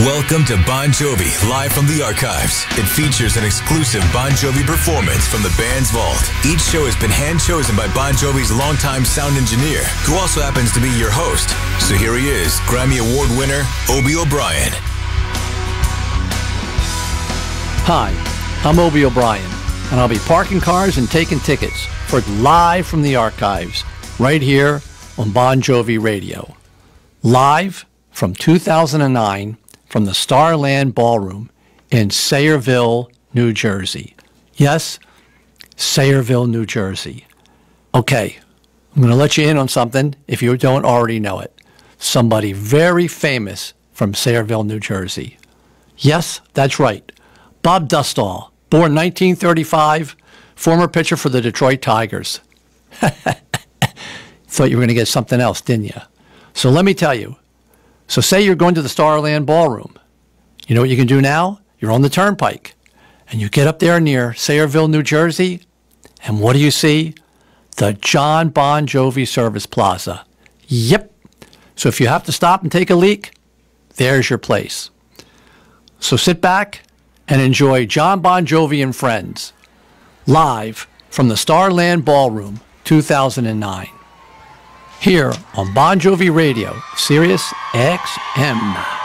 Welcome to Bon Jovi, live from the archives. It features an exclusive Bon Jovi performance from the band's vault. Each show has been hand chosen by Bon Jovi's longtime sound engineer, who also happens to be your host. So here he is, Grammy Award winner, Obie O'Brien. Hi, I'm Obie O'Brien, and I'll be parking cars and taking tickets for Live from the Archives, right here on Bon Jovi Radio. Live from 2009 from the Starland Ballroom in Sayreville, New Jersey. Yes, Sayreville, New Jersey. Okay, I'm going to let you in on something if you don't already know it. Somebody very famous from Sayreville, New Jersey. Yes, that's right. Bob Dustal, born 1935, former pitcher for the Detroit Tigers. Thought you were going to get something else, didn't you? So let me tell you, so say you're going to the Starland Ballroom. You know what you can do now? You're on the turnpike and you get up there near Sayreville, New Jersey, and what do you see? The Jon Bon Jovi Service Plaza. Yep. So if you have to stop and take a leak, there's your place. So sit back and enjoy Jon Bon Jovi and Friends live from the Starland Ballroom 2009 here on Bon Jovi Radio, Sirius XM.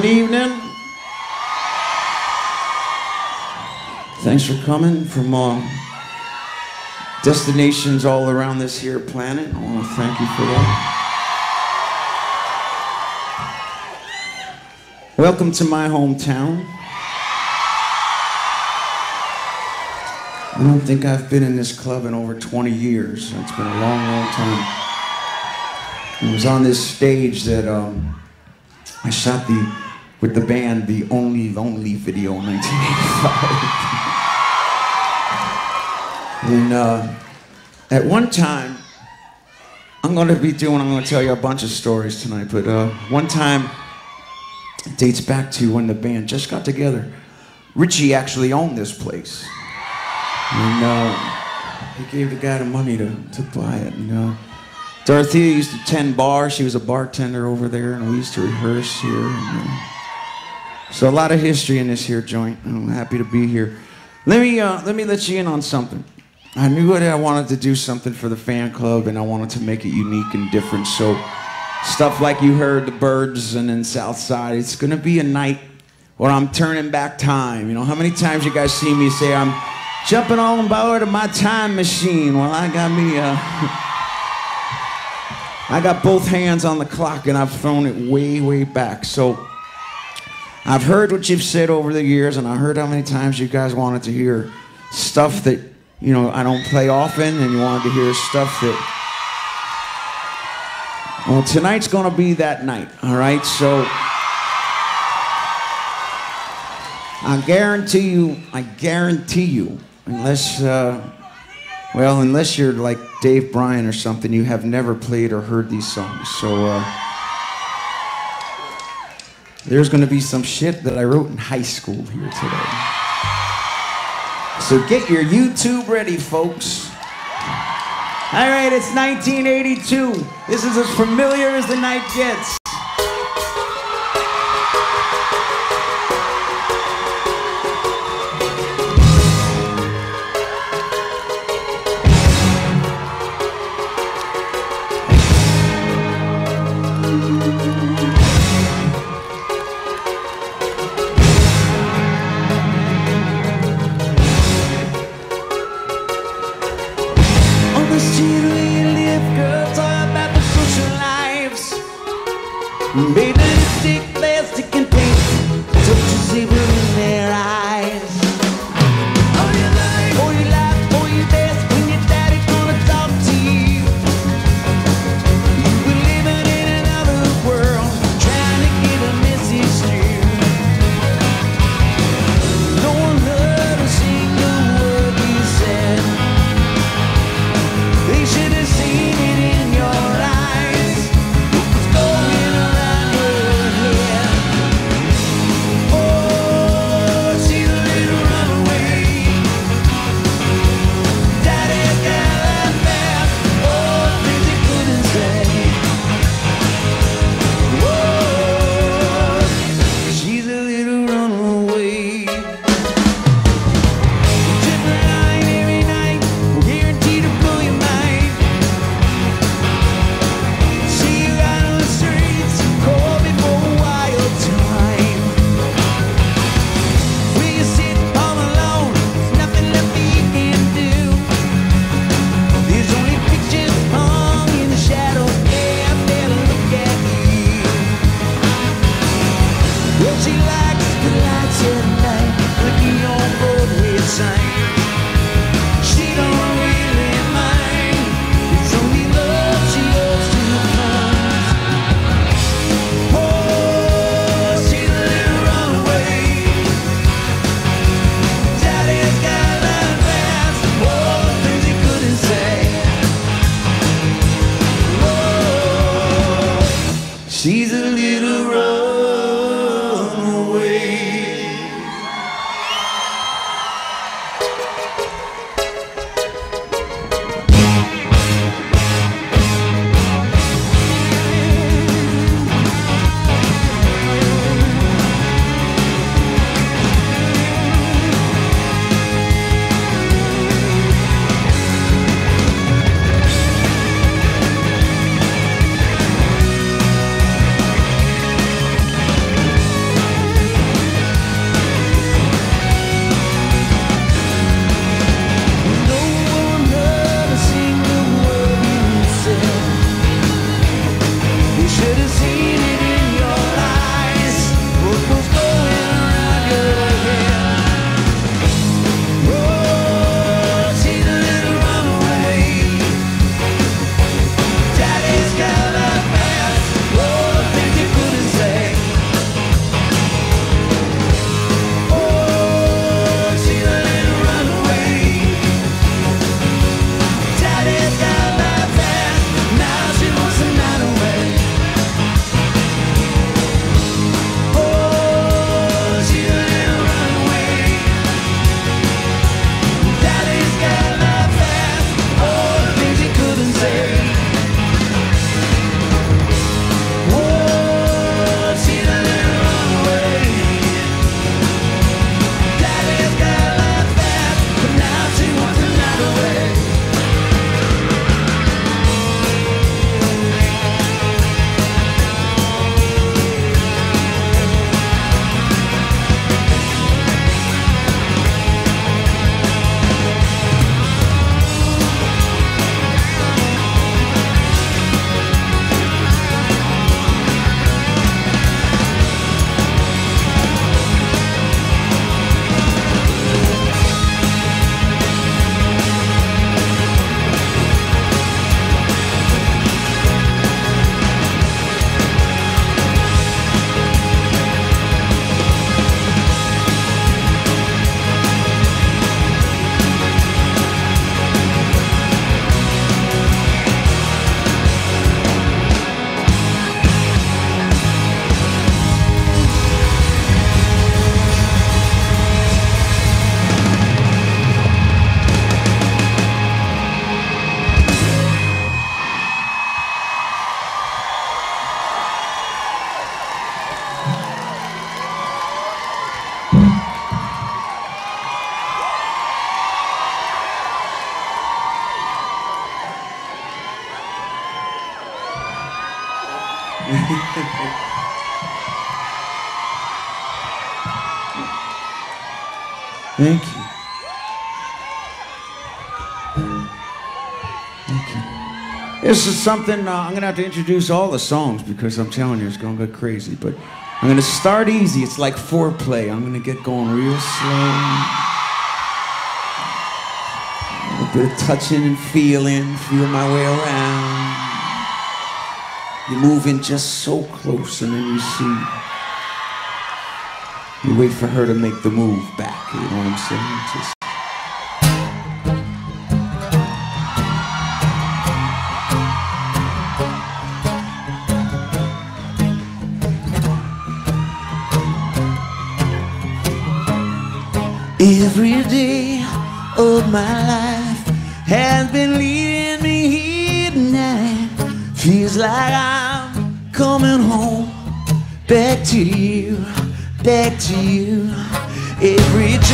Good evening. Thanks for coming from uh, destinations all around this here planet. I want to thank you for that. Welcome to my hometown. I don't think I've been in this club in over 20 years. It's been a long, long time. It was on this stage that um, I shot the with the band the Only Lonely video in 1985. and uh, at one time, I'm going to be doing, I'm going to tell you a bunch of stories tonight, but uh, one time, dates back to when the band just got together. Richie actually owned this place. And uh, he gave the guy the money to, to buy it. And, uh, Dorothea used to tend bar. She was a bartender over there, and we used to rehearse here. And, uh, so a lot of history in this here joint. I'm happy to be here. Let me uh, let me let you in on something. I knew that I wanted to do something for the fan club, and I wanted to make it unique and different. So stuff like you heard the birds and then Southside. It's gonna be a night where I'm turning back time. You know, how many times you guys see me say I'm jumping on board of my time machine? Well, I got me uh, I got both hands on the clock and I've thrown it way, way back. So I've heard what you've said over the years, and I heard how many times you guys wanted to hear stuff that, you know, I don't play often, and you wanted to hear stuff that well, tonight's gonna be that night, all right? So I guarantee you, I guarantee you, unless, uh, well, unless you're like Dave Bryan or something, you have never played or heard these songs. So uh, there's gonna be some shit that I wrote in high school here today. So get your YouTube ready, folks. All right, it's 1982. This is as familiar as the night gets. Baby, Thank you. Thank you. This is something uh, I'm gonna have to introduce all the songs because I'm telling you it's gonna get crazy. But I'm gonna start easy. It's like foreplay. I'm gonna get going real slow. A bit of touching and feeling, feel my way around. You're moving just so close, and then you see. You wait for her to make the move back. You know what I'm saying? Just Every day of my life has been leading me here tonight. Feels like I'm coming home back to you, back to you. Every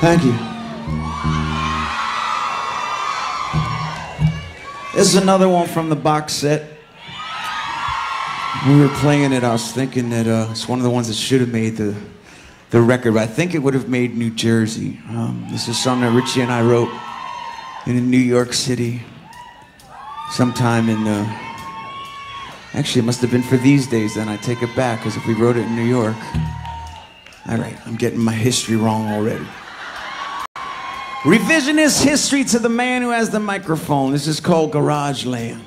Thank you. This is another one from the box set. We were playing it, I was thinking that uh, it's one of the ones that should have made the, the record, but I think it would have made New Jersey. Um, this is a song that Richie and I wrote in New York City sometime in, uh, actually, it must have been for these days, then I take it back, because if we wrote it in New York, all right, I'm getting my history wrong already. Revisionist history to the man who has the microphone. This is called Garageland.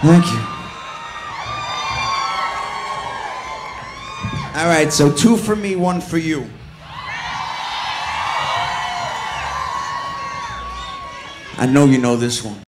Thank you. All right, so two for me, one for you. I know you know this one.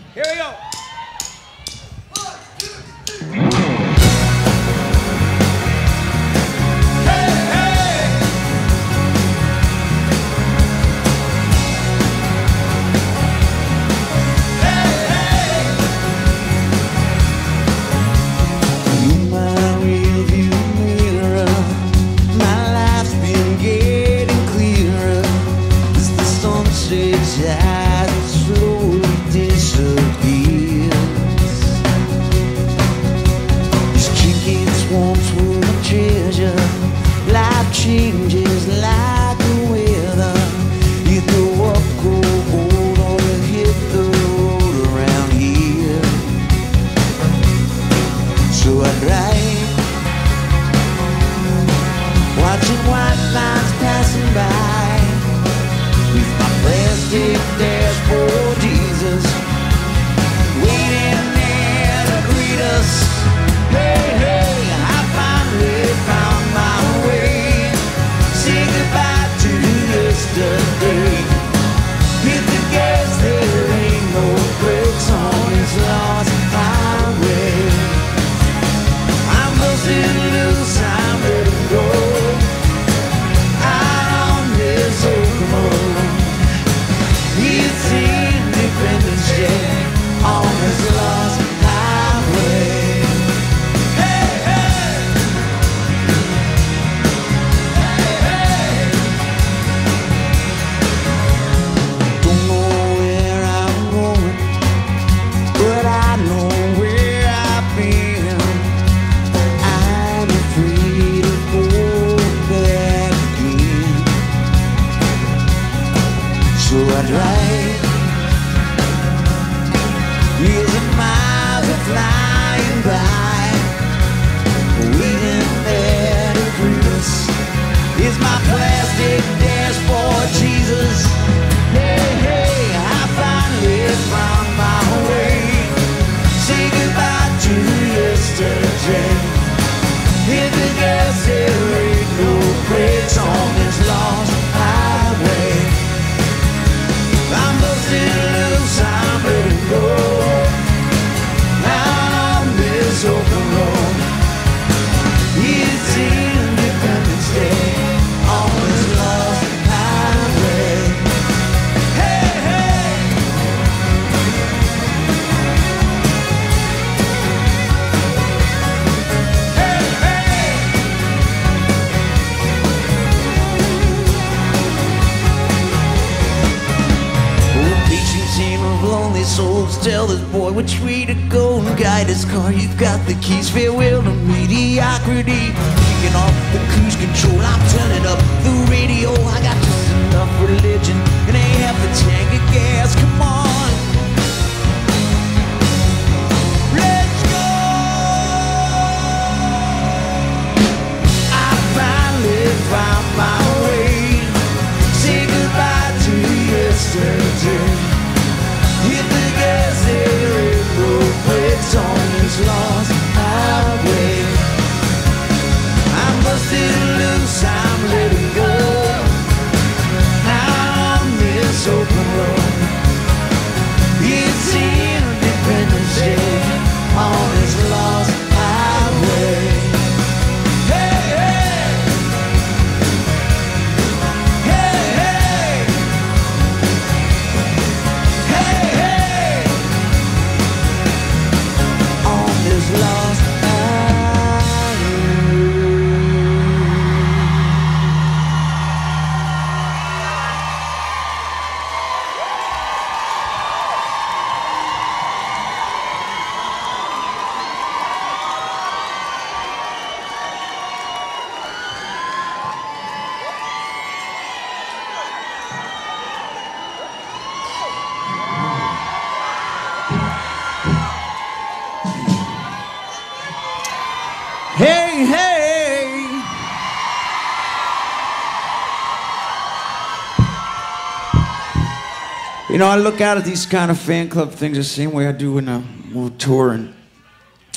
You know, I look out at these kind of fan club things the same way I do when I'm on tour and,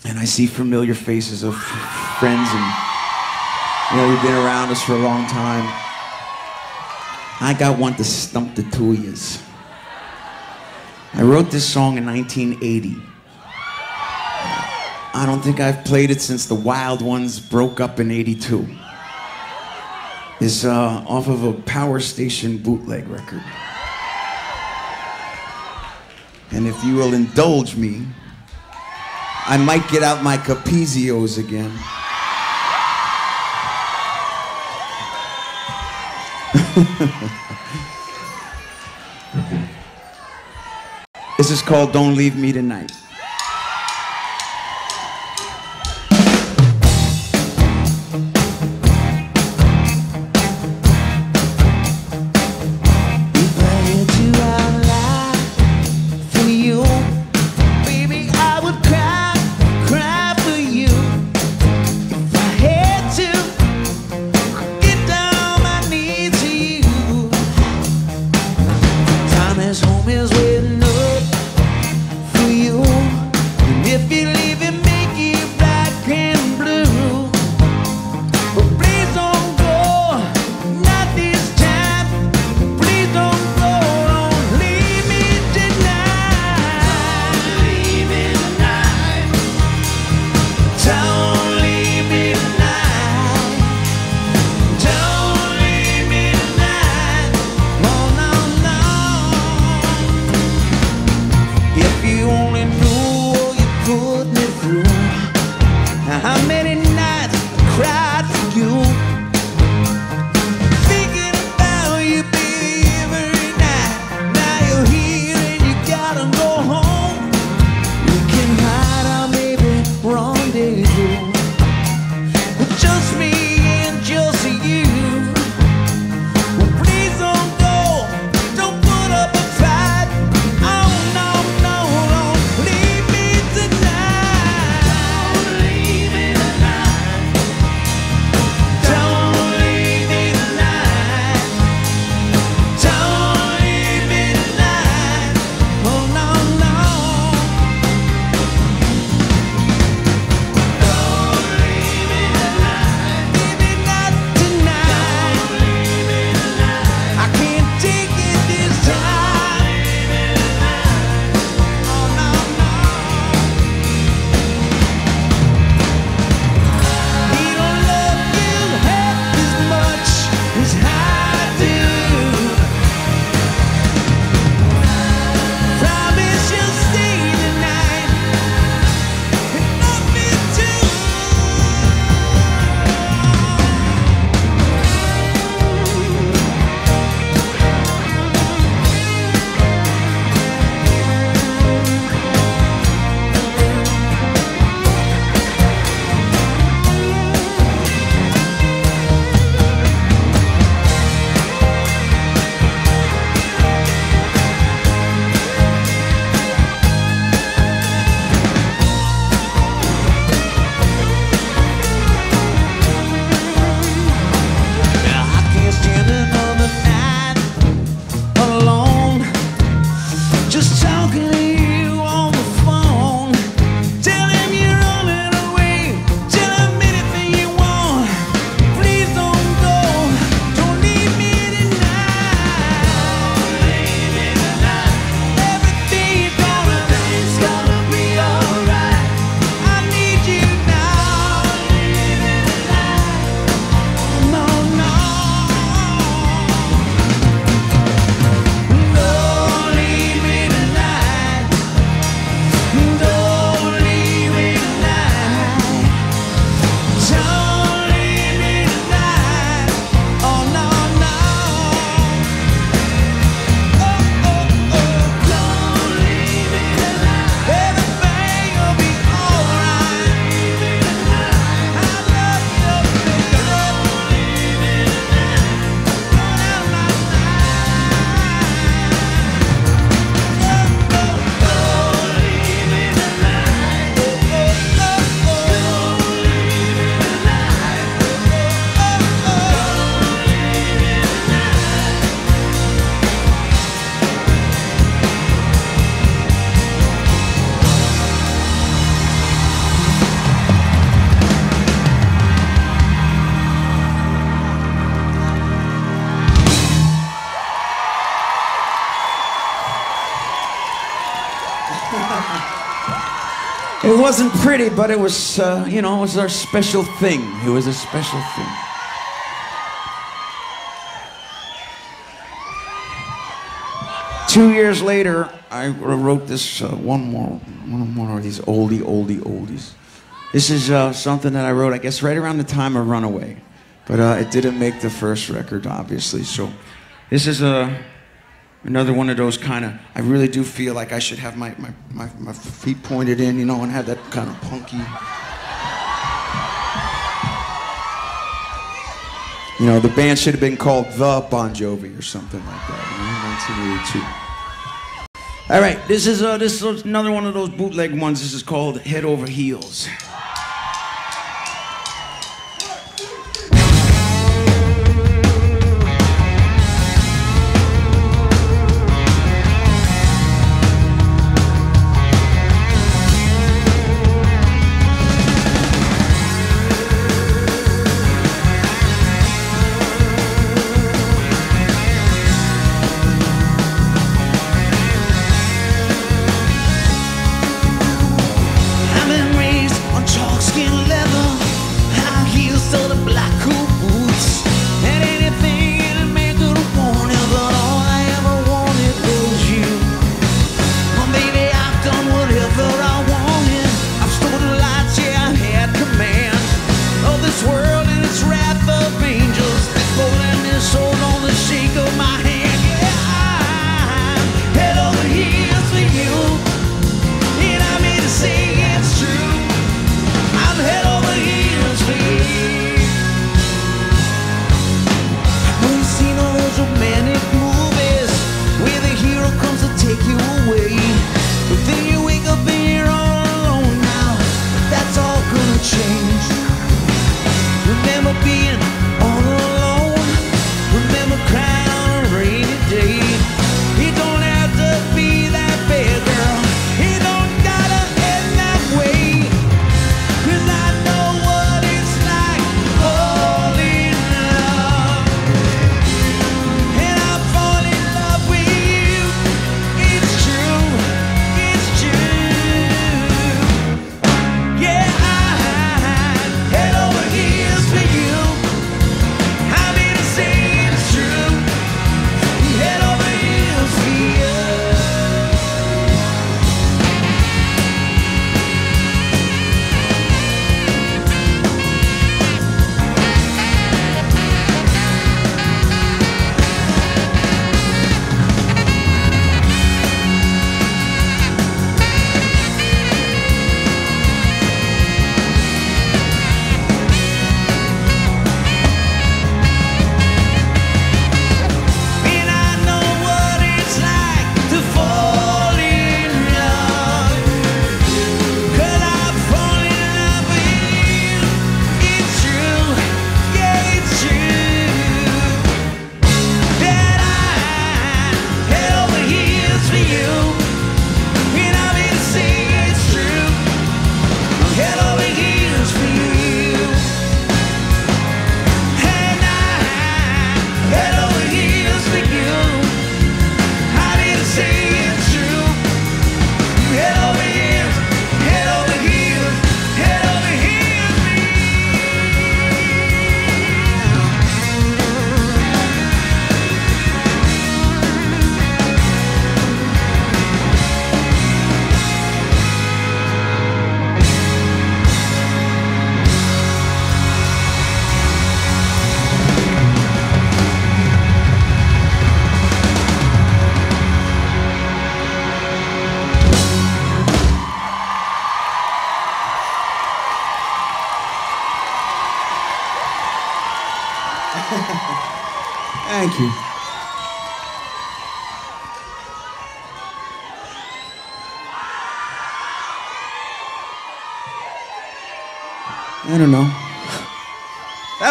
and I see familiar faces of friends and, you know, you've been around us for a long time. I got one to stump the two of yous. I wrote this song in 1980. I don't think I've played it since the Wild Ones broke up in 82. It's uh, off of a Power Station bootleg record. And if you will indulge me, I might get out my Capezios again. this is called Don't Leave Me Tonight. Wasn't pretty, but it was, uh, you know, it was our special thing. It was a special thing. Two years later, I wrote this uh, one more, one more of these oldie, oldie, oldies. This is uh, something that I wrote, I guess, right around the time of Runaway, but uh, it didn't make the first record, obviously. So, this is a another one of those kind of. I really do feel like I should have my, my, my, my feet pointed in, you know, and have that kind of punky. You know, the band should have been called The Bon Jovi or something like that. You know, 1982. All right, this is uh, this is another one of those bootleg ones. This is called Head Over Heels.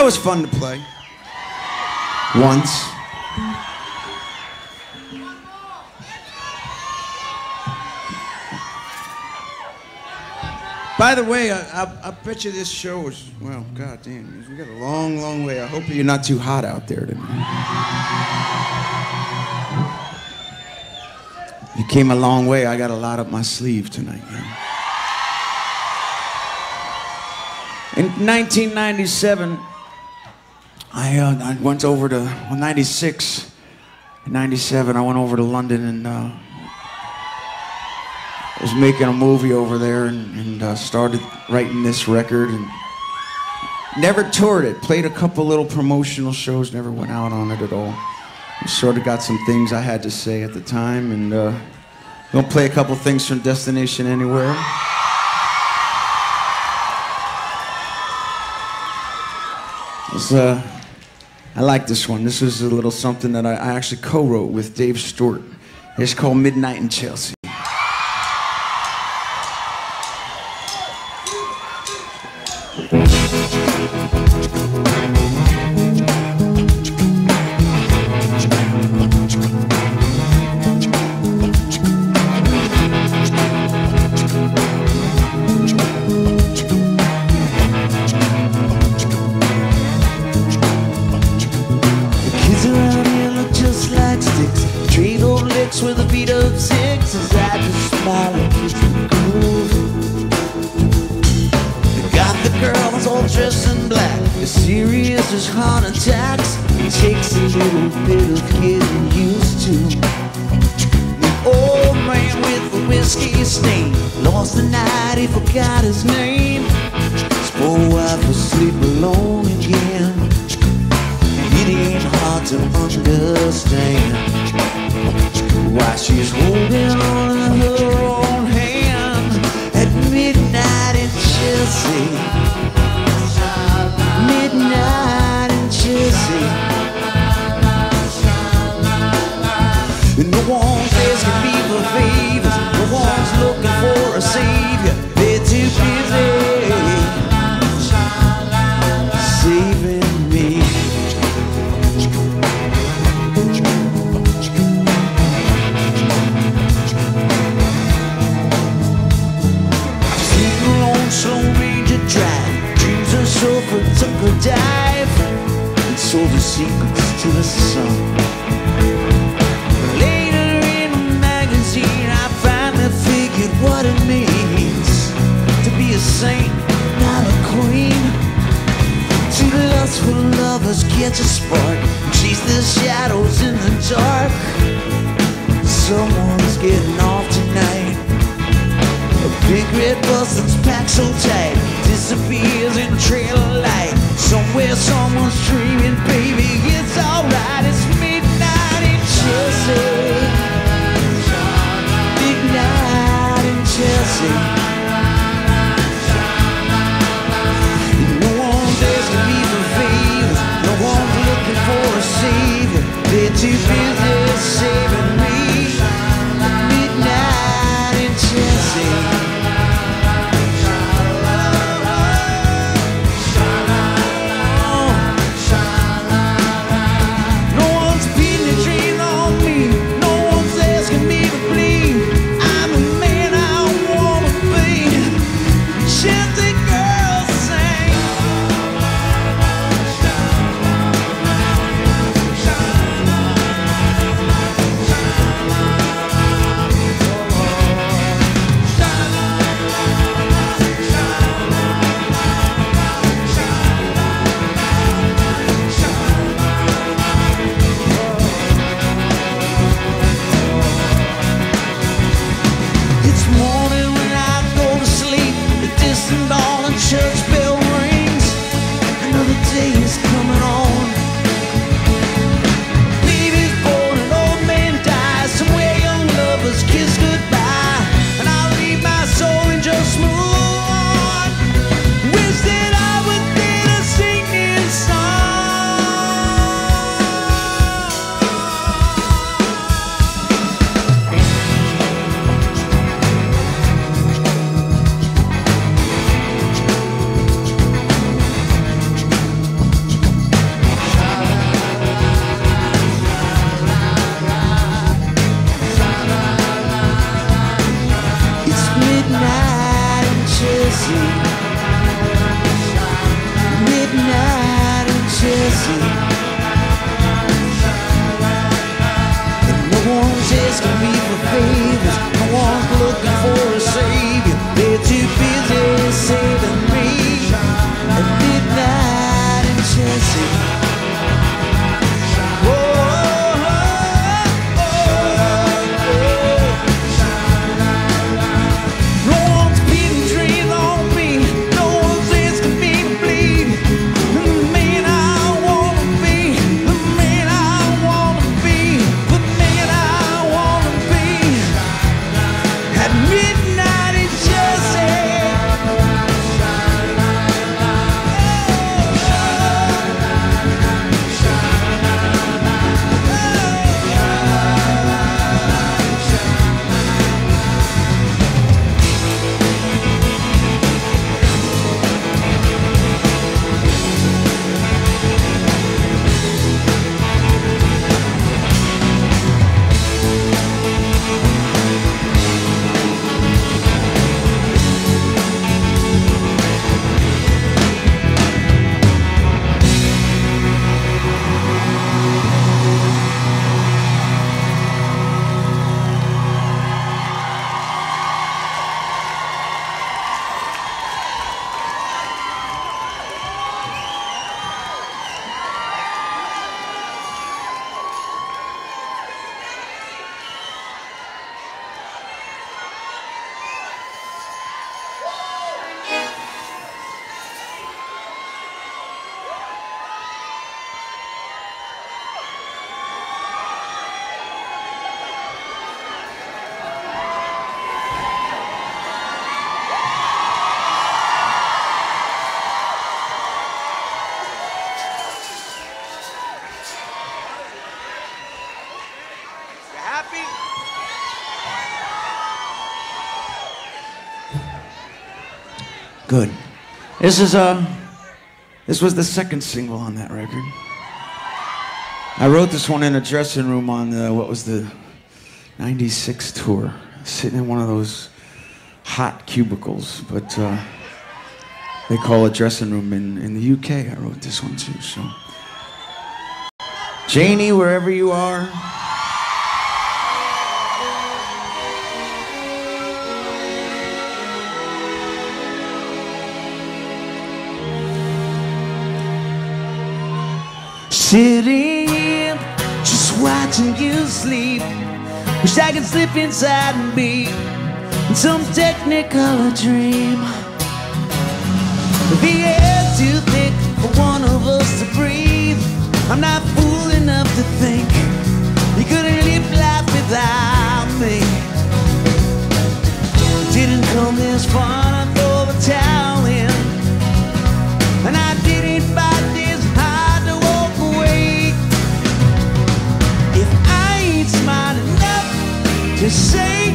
was fun to play. Once. By the way, I, I, I bet you this show is, well, god damn, we got a long, long way. I hope you're not too hot out there tonight. You came a long way. I got a lot up my sleeve tonight. Man. In 1997, I, uh, I went over to well, 96, 97. I went over to London and uh, was making a movie over there and, and uh, started writing this record and never toured it. Played a couple little promotional shows, never went out on it at all. Sort of got some things I had to say at the time and uh, gonna play a couple things from Destination Anywhere. It's uh, I like this one. This is a little something that I, I actually co wrote with Dave Stewart. It's called Midnight in Chelsea. This is a. this was the second single on that record. I wrote this one in a dressing room on the, what was the 96 tour, sitting in one of those hot cubicles, but uh, they call a dressing room in, in the UK. I wrote this one too, so. Janie, wherever you are. Sitting, here, just watching you sleep. Wish I could slip inside and be in some technicolor dream. The air too thick for one of us to breathe. I'm not fool enough to think you couldn't live life without me. Didn't come this far. to say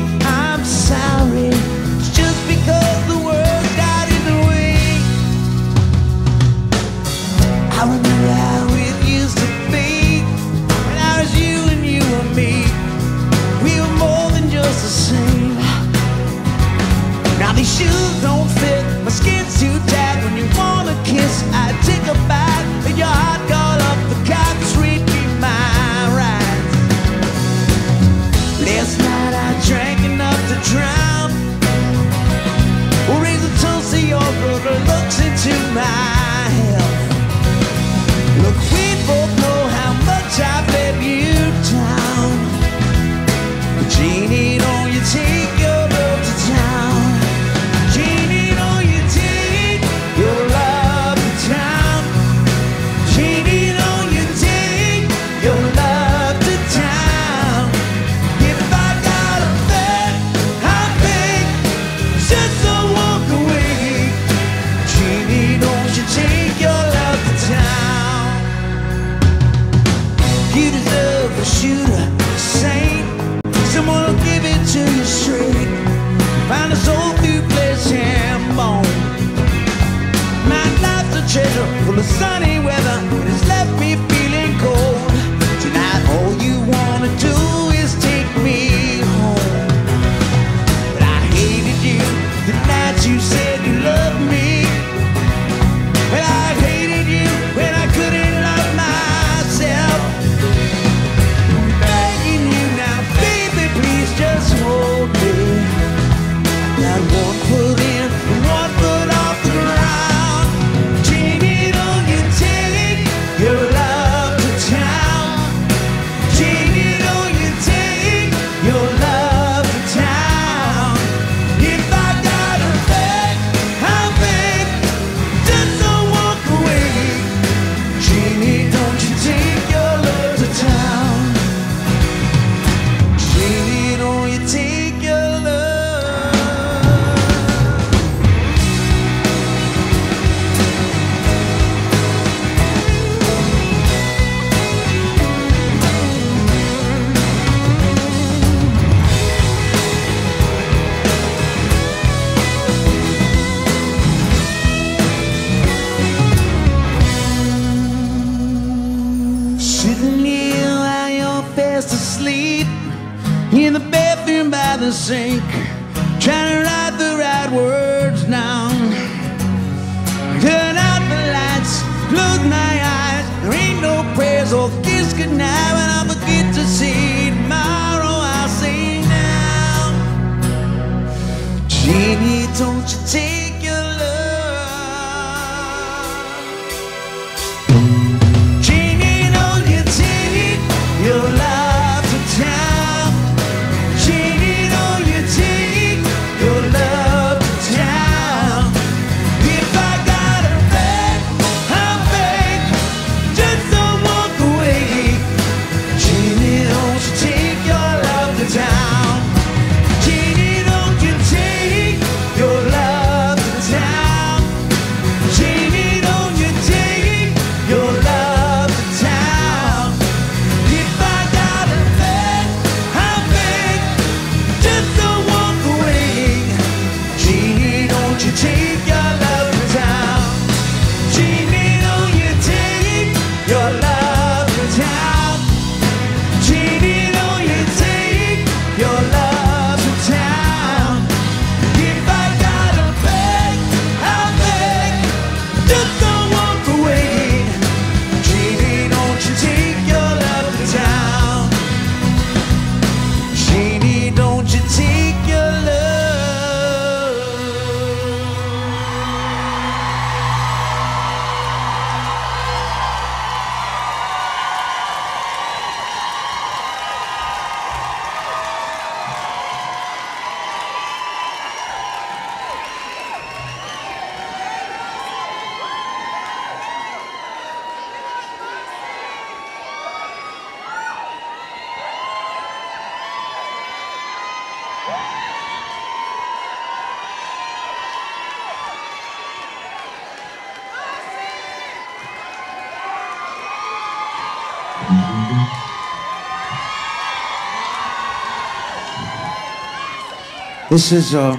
This is uh,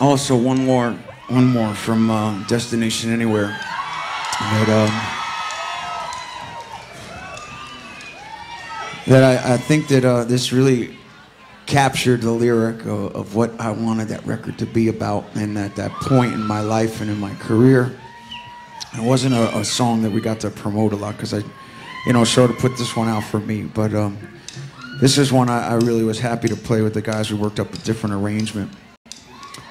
also one more, one more from uh, Destination Anywhere. That, that I, I think that uh, this really captured the lyric of, of what I wanted that record to be about, and at that point in my life and in my career. It wasn't a, a song that we got to promote a lot because I, you know, sort of put this one out for me. But um, this is one I, I really was happy to play with the guys. We worked up a different arrangement.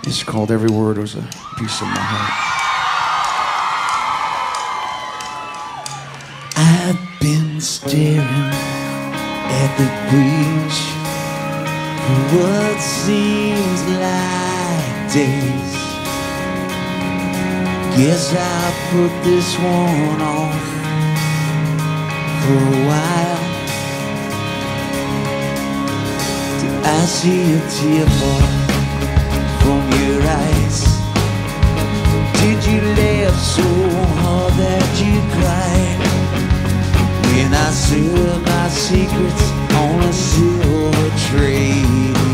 It's called Every Word Was a Piece of My Heart. I've been staring at the beach for what seems like days. Guess I'll put this one off for a while. I see a tear fall from your eyes. Did you laugh so hard that you cried? When I serve my secrets on a silver tray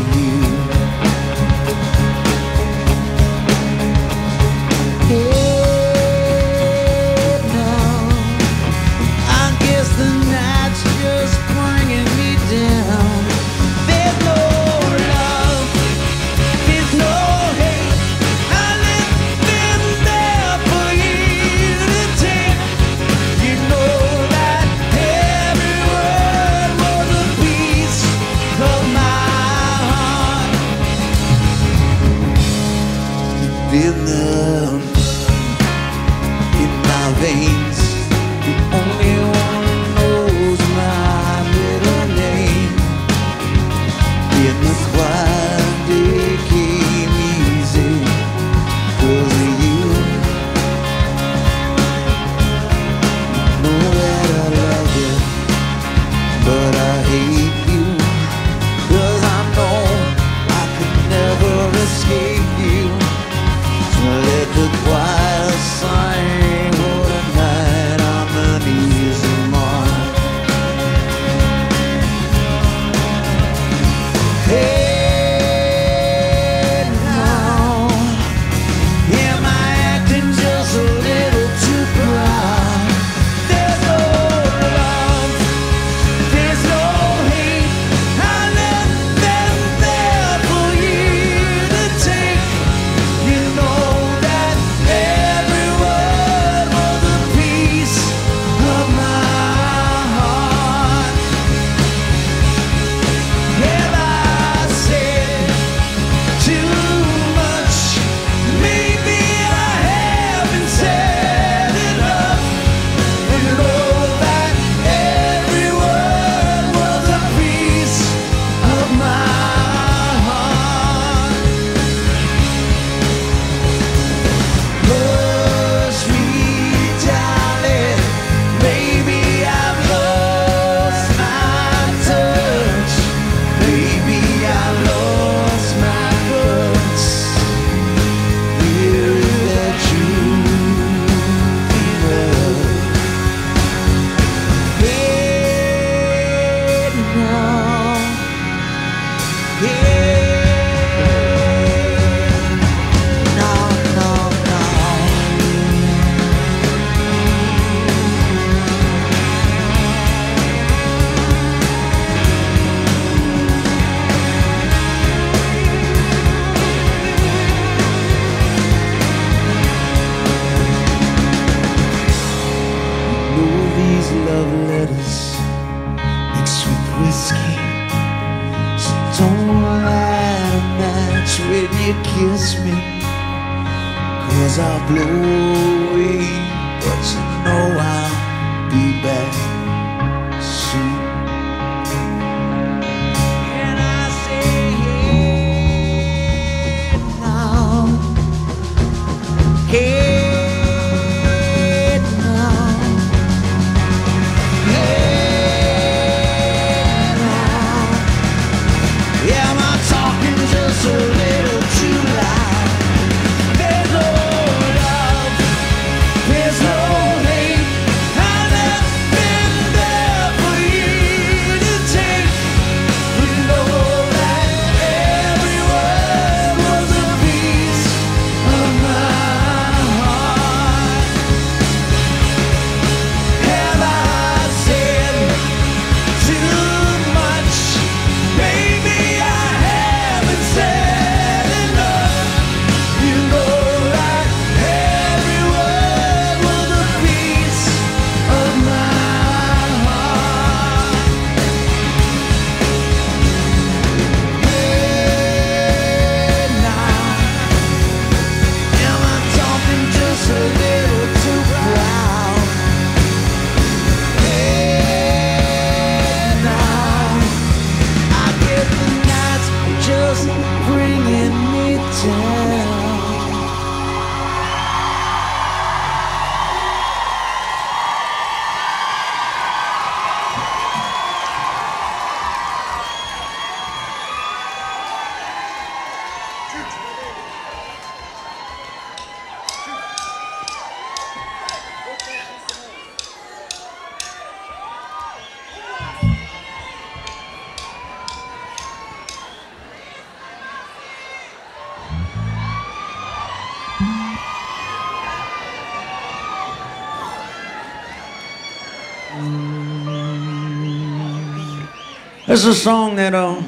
This is a song that, uh,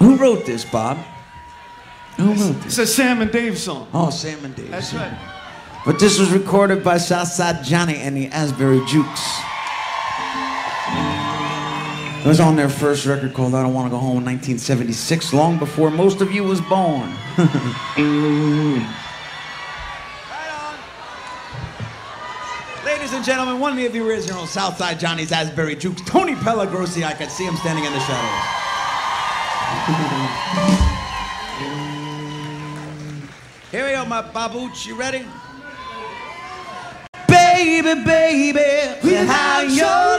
who wrote this, Bob? Who wrote this? It's a Sam and Dave song. Oh, Sam and Dave. That's right. But this was recorded by Southside Johnny and the Asbury Jukes. It was on their first record called I Don't Want to Go Home in 1976, long before most of you was born. and gentlemen, one of the original Southside Johnny's Asbury Jukes, Tony Pallagrosi. I could see him standing in the shadows. Here we go, my babooch. You ready? Baby, baby, without your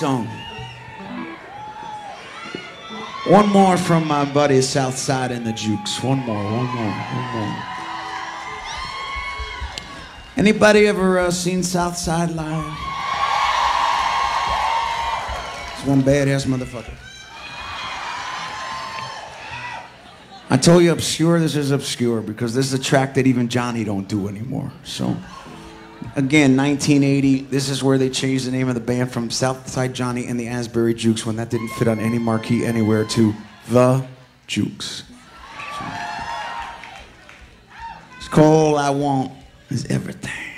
song. One more from my buddy Southside and the Jukes. One more, one more, one more. Anybody ever uh, seen Southside live? It's one badass motherfucker. I told you obscure. This is obscure because this is a track that even Johnny don't do anymore. So. Again, 1980. This is where they changed the name of the band from Southside Johnny and the Asbury Jukes when that didn't fit on any marquee anywhere to The Jukes. It's called I want is everything.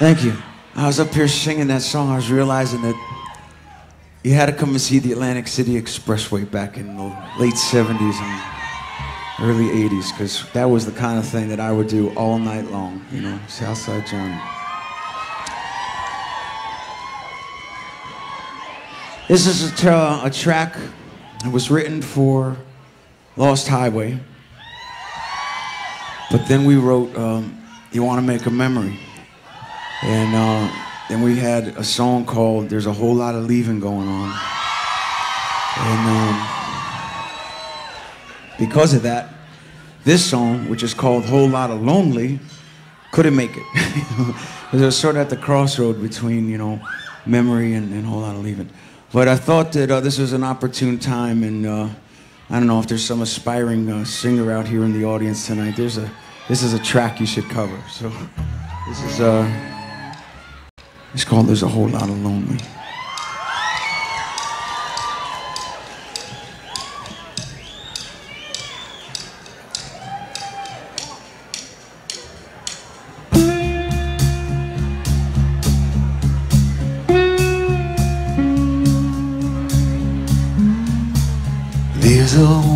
Thank you. I was up here singing that song. I was realizing that you had to come and see the Atlantic City Expressway back in the late 70s and early 80s because that was the kind of thing that I would do all night long, you know, Southside Johnny. This is a, tra a track that was written for Lost Highway, but then we wrote um, You Want to Make a Memory. And uh, then we had a song called There's a Whole Lot of Leaving Going On. And um, because of that, this song, which is called Whole Lot of Lonely, couldn't make it. it was sort of at the crossroad between, you know, memory and, and Whole Lot of Leaving. But I thought that uh, this was an opportune time, and uh, I don't know if there's some aspiring uh, singer out here in the audience tonight. There's a, this is a track you should cover. So this is. Uh, it's called There's a Whole Lot of Lonely. There's a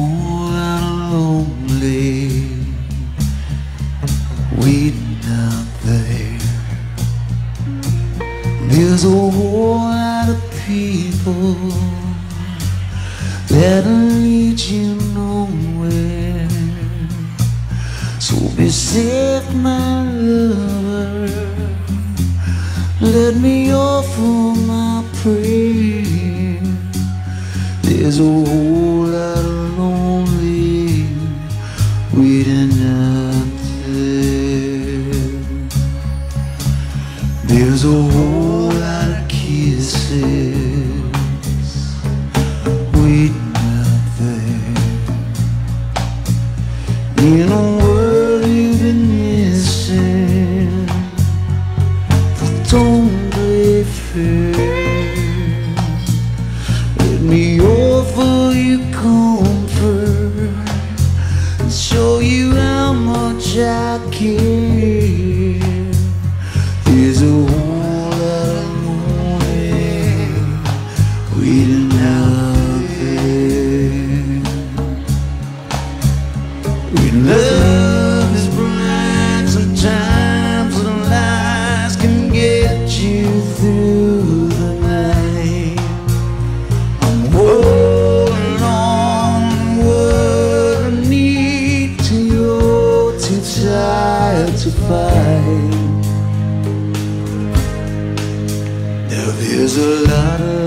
lot of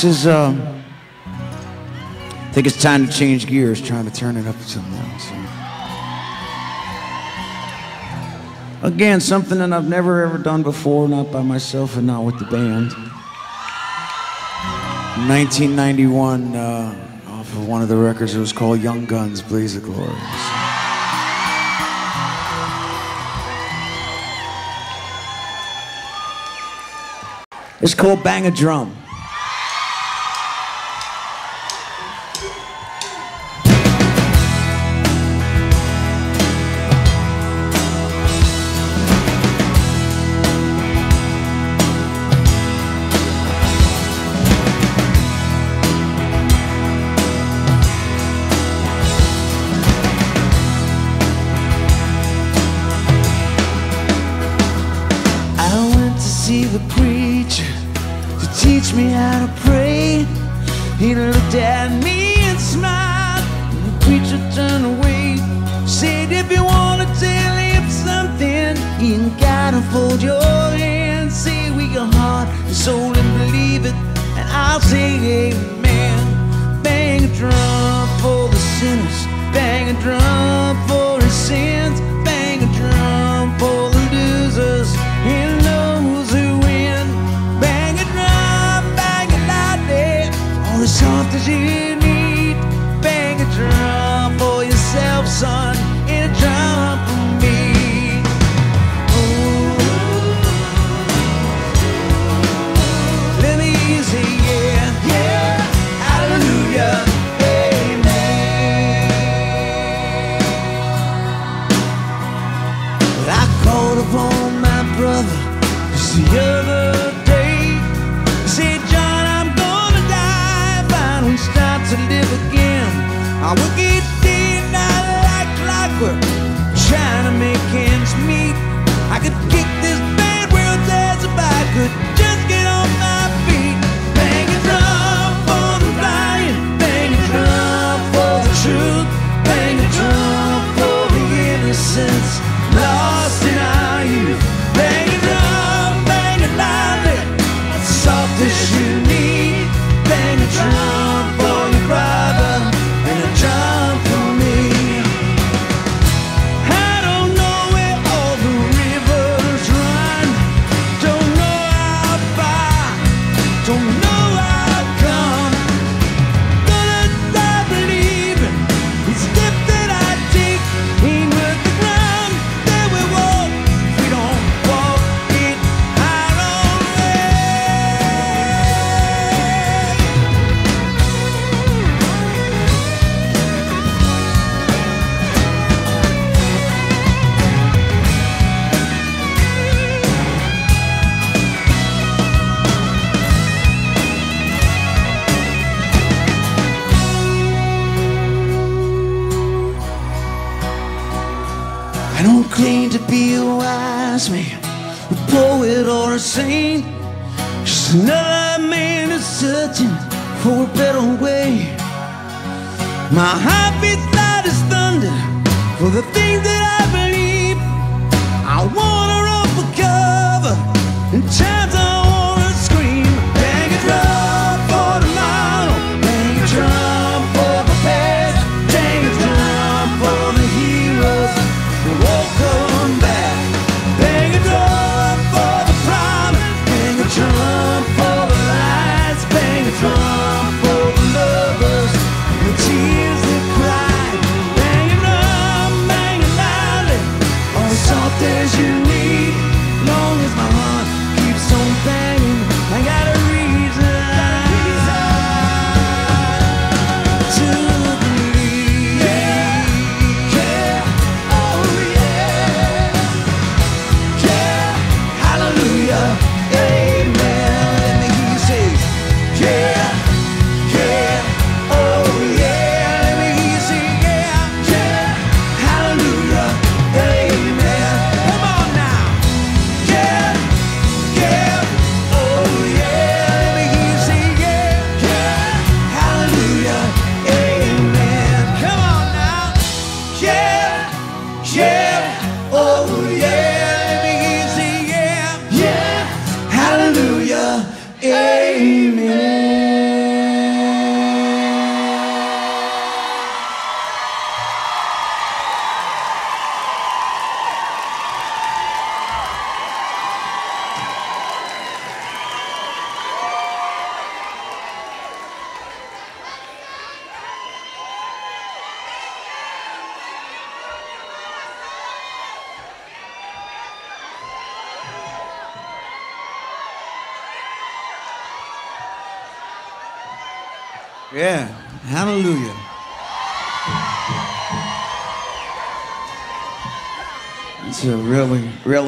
this is, um, I think it's time to change gears, trying to turn it up to something else. Again, something that I've never ever done before, not by myself and not with the band. 1991, uh, off of one of the records, it was called Young Guns Blaze of Glory. It's called Bang a Drum.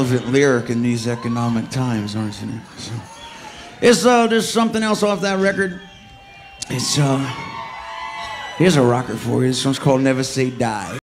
relevant lyric in these economic times, aren't you? So, it's uh, there's something else off that record. It's uh, here's a rocker for you. This one's called "Never Say Die."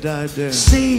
died there. See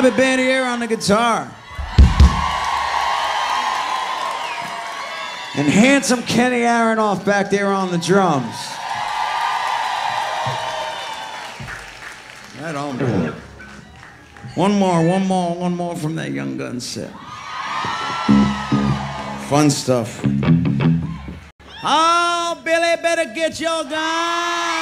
Bobby Bandiera on the guitar. And handsome Kenny Aronoff back there on the drums. Right on. One more, one more, one more from that Young Gun set. Fun stuff. Oh, Billy, better get your gun.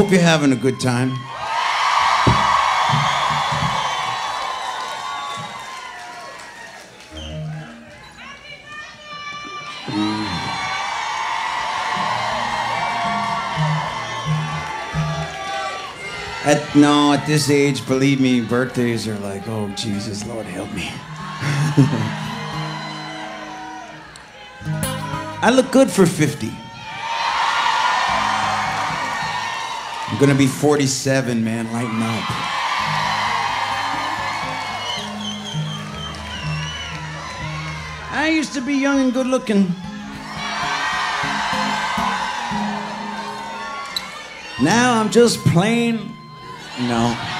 hope you're having a good time. At, no, at this age, believe me, birthdays are like, oh Jesus, Lord help me. I look good for 50. gonna be 47, man. Lighten up. I used to be young and good looking. Now I'm just plain. No.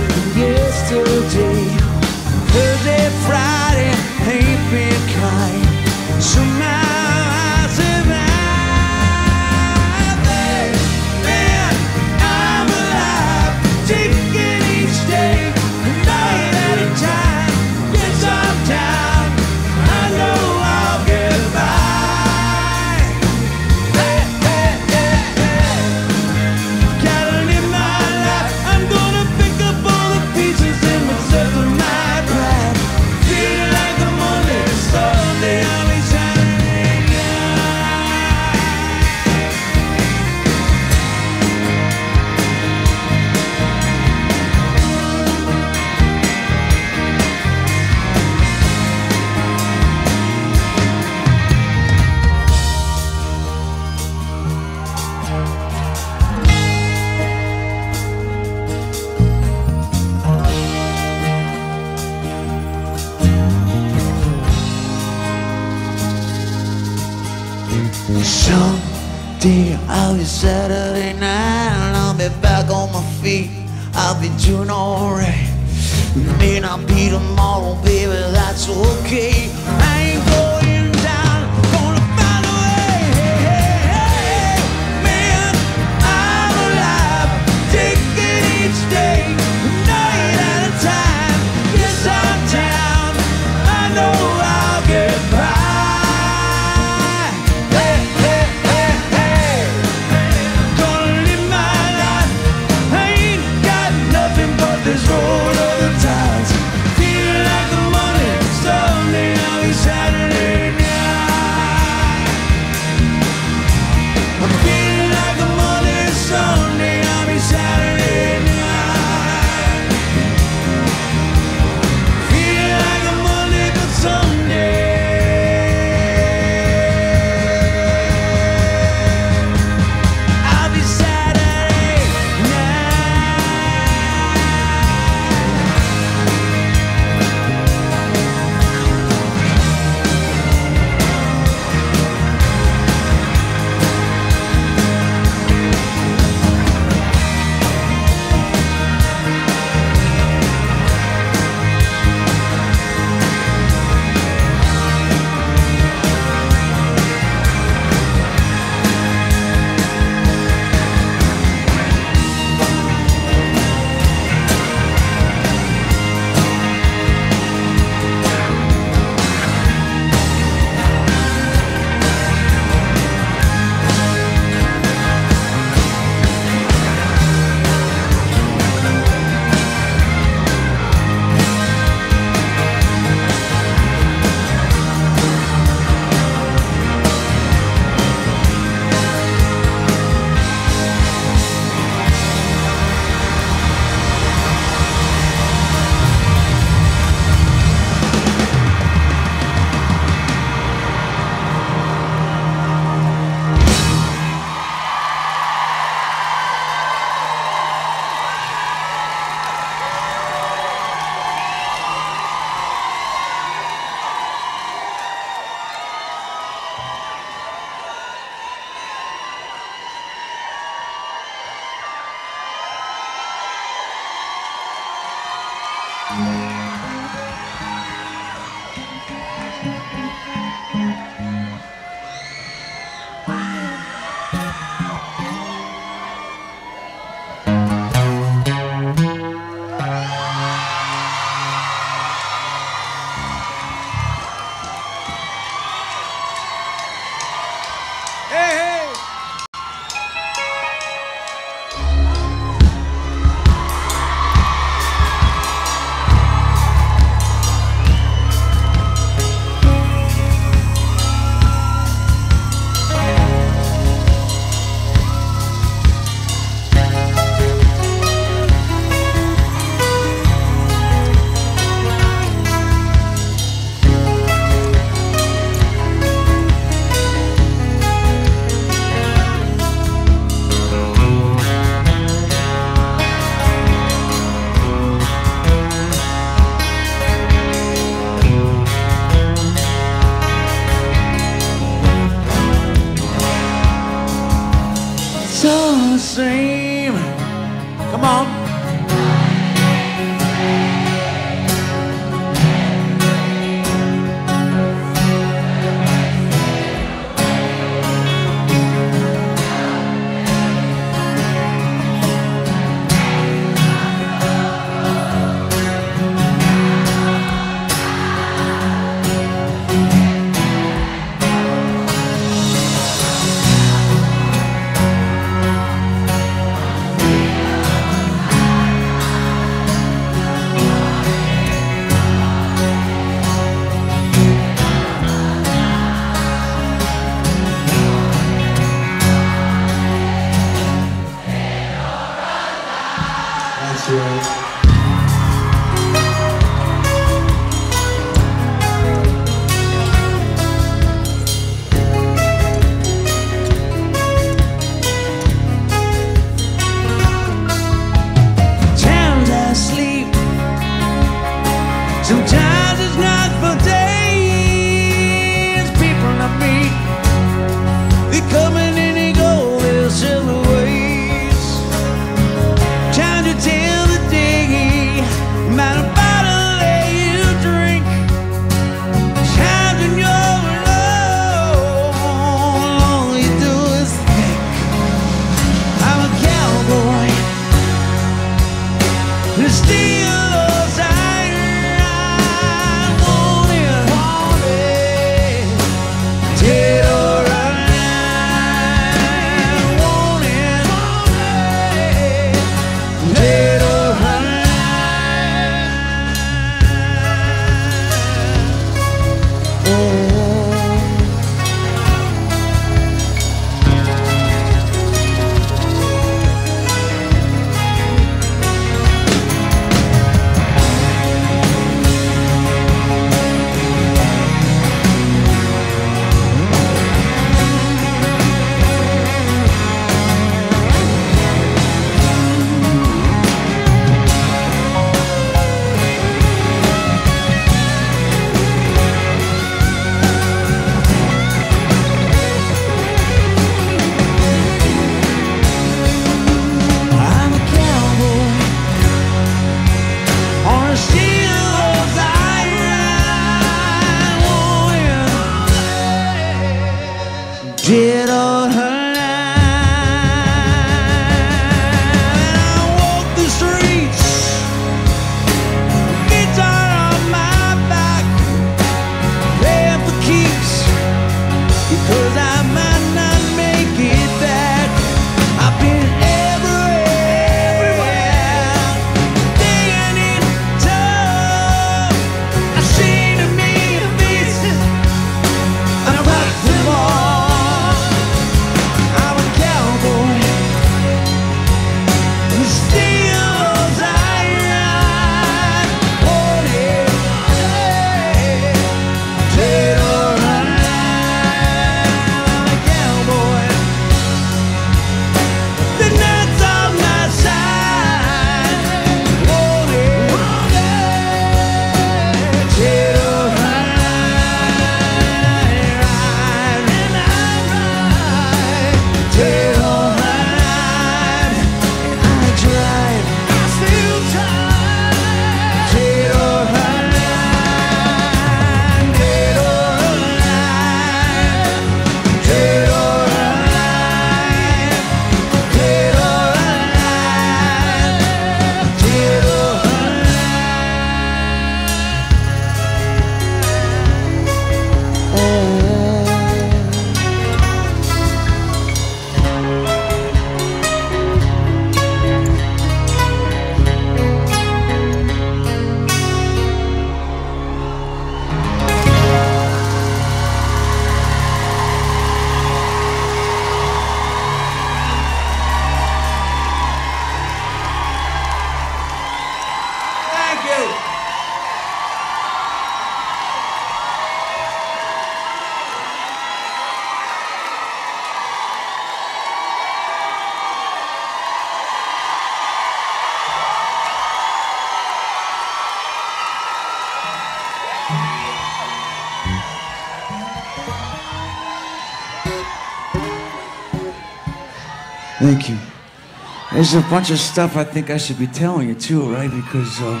There's a bunch of stuff I think I should be telling you too, right? Because uh,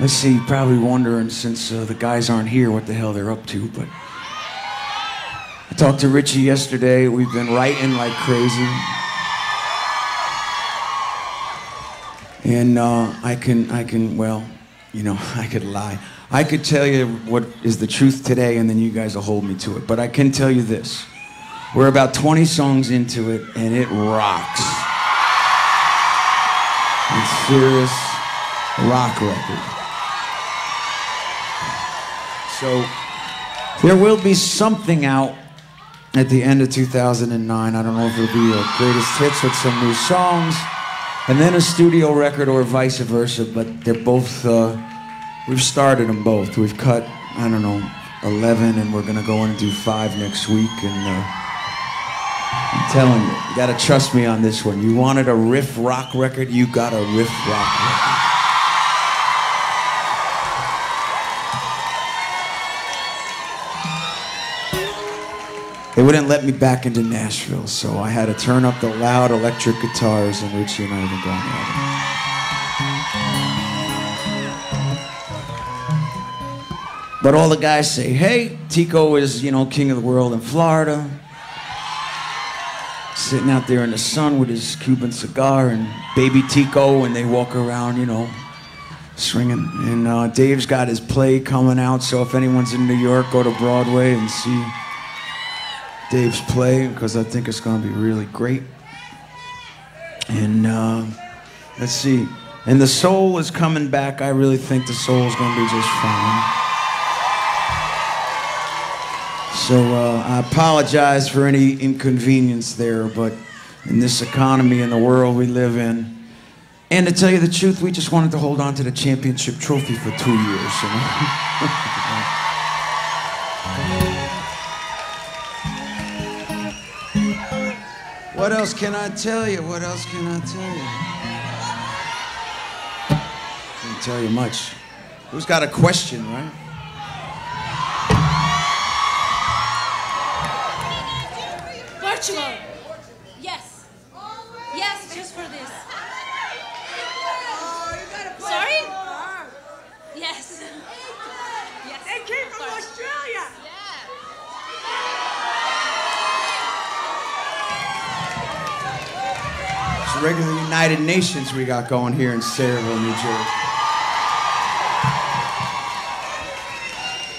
let's see, you're probably wondering since uh, the guys aren't here what the hell they're up to, but I talked to Richie yesterday. We've been writing like crazy. And uh, I can, I can, well, you know, I could lie. I could tell you what is the truth today, and then you guys will hold me to it. But I can tell you this: we're about 20 songs into it, and it rocks. It's serious rock record. So there will be something out at the end of 2009. I don't know if it'll be a greatest hits with some new songs, and then a studio record or vice versa. But they're both. Uh, we've started them both. We've cut. I don't know. 11 and we're gonna go in and do five next week and uh, I'm telling you, you gotta trust me on this one. You wanted a riff rock record, you got a riff rock record. They wouldn't let me back into Nashville, so I had to turn up the loud electric guitars, and Richie and I been going at it. But all the guys say, hey, Tico is, you know, king of the world in Florida. Sitting out there in the sun with his Cuban cigar and baby Tico, and they walk around, you know, swinging. And uh, Dave's got his play coming out, so if anyone's in New York, go to Broadway and see Dave's play because I think it's going to be really great. And uh, let's see. And the soul is coming back. I really think the soul is going to be just fine. So uh, I apologize for any inconvenience there, but in this economy and the world we live in, and to tell you the truth, we just wanted to hold on to the championship trophy for two years. You know? What else can I tell you? What else can I tell you? Can't tell you much. Who's got a question, right? Virtual. Yes. Yes, just for this. Oh, Sorry? Yes. Yes. They came from Australia. It's a regular United Nations we got going here in Sayreville, New Jersey.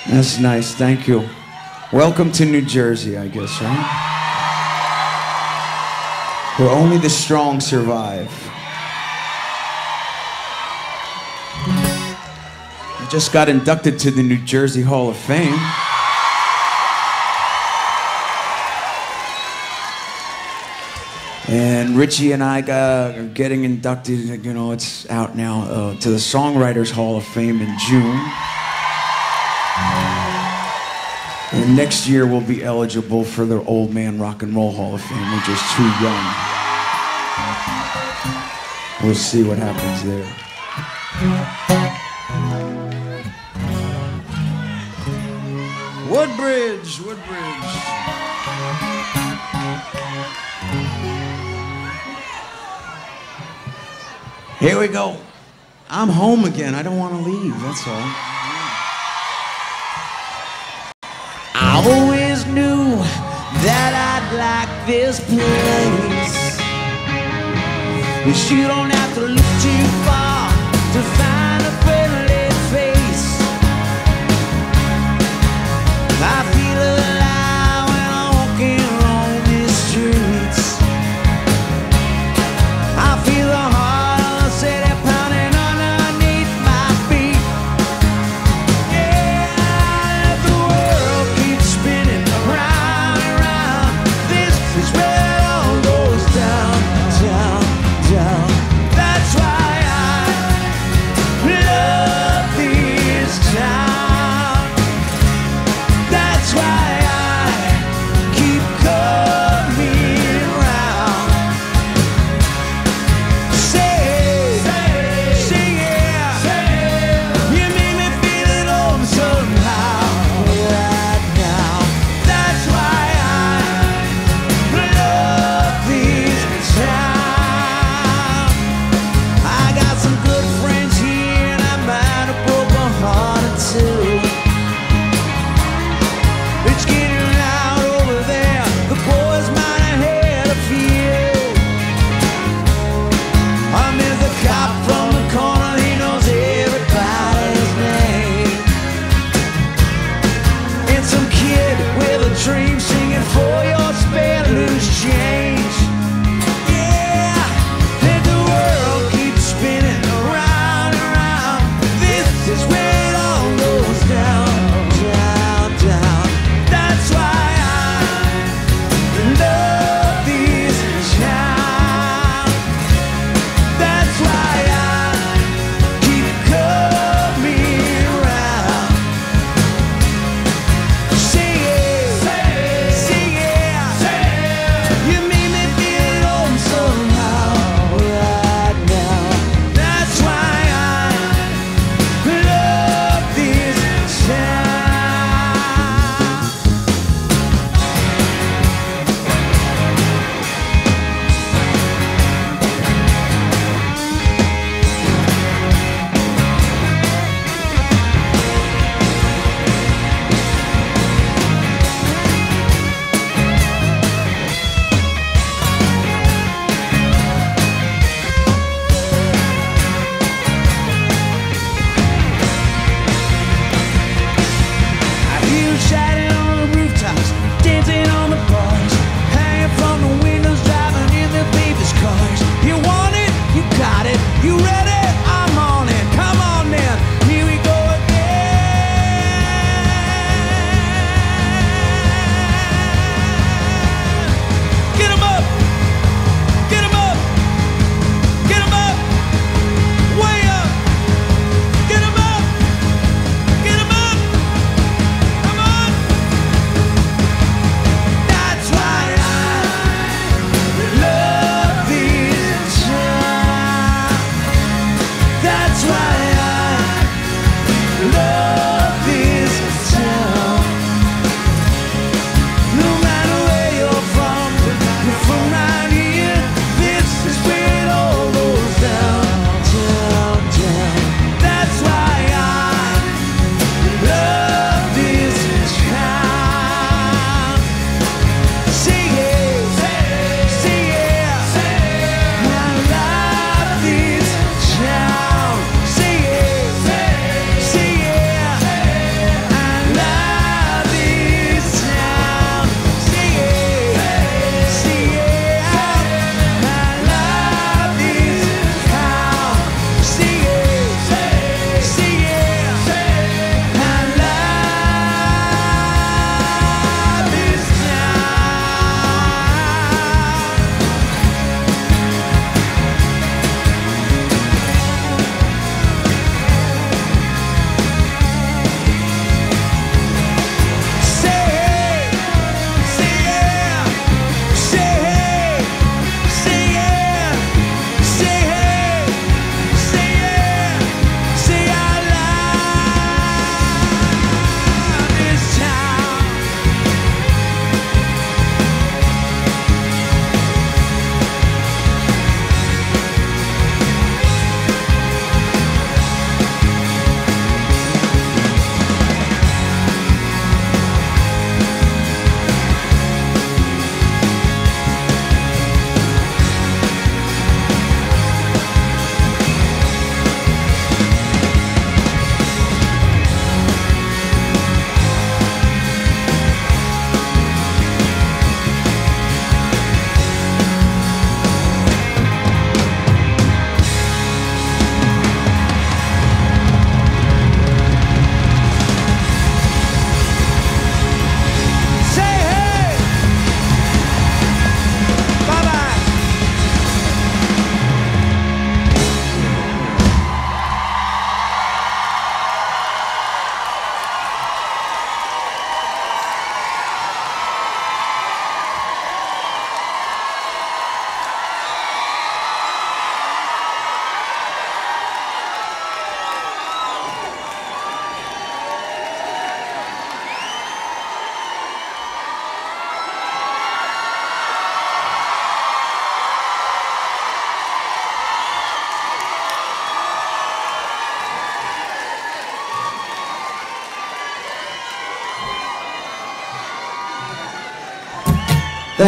That's nice. Thank you. Welcome to New Jersey, I guess, right? Where only the strong survive. I just got inducted to the New Jersey Hall of Fame. And Richie and I got, are getting inducted, you know, it's out now, uh, to the Songwriters Hall of Fame in June. And next year we'll be eligible for the Old Man Rock and Roll Hall of Fame. We're just too young. We'll see what happens there. Woodbridge, Woodbridge. Here we go. I'm home again. I don't want to leave. That's all. I always knew that I'd like this place. But you don't have to look too far to find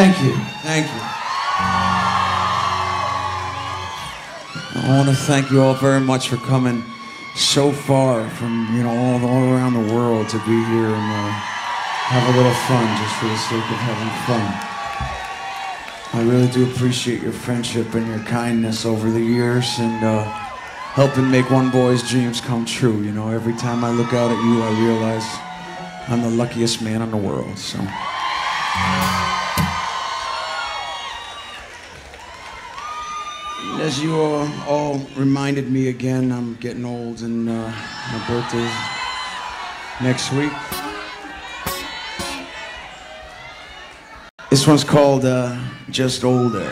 Thank you. Thank you. I want to thank you all very much for coming so far from, you know, all, all around the world to be here and uh, have a little fun just for the sake of having fun. I really do appreciate your friendship and your kindness over the years and uh, helping make one boy's dreams come true. You know, every time I look out at you, I realize I'm the luckiest man in the world. So. As you all, all reminded me again, I'm getting old and uh, my birthday's next week. This one's called uh, Just Older.